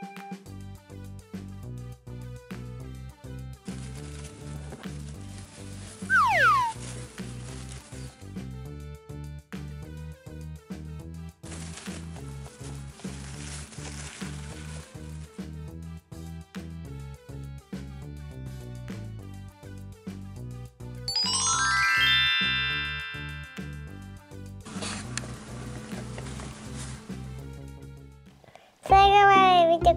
you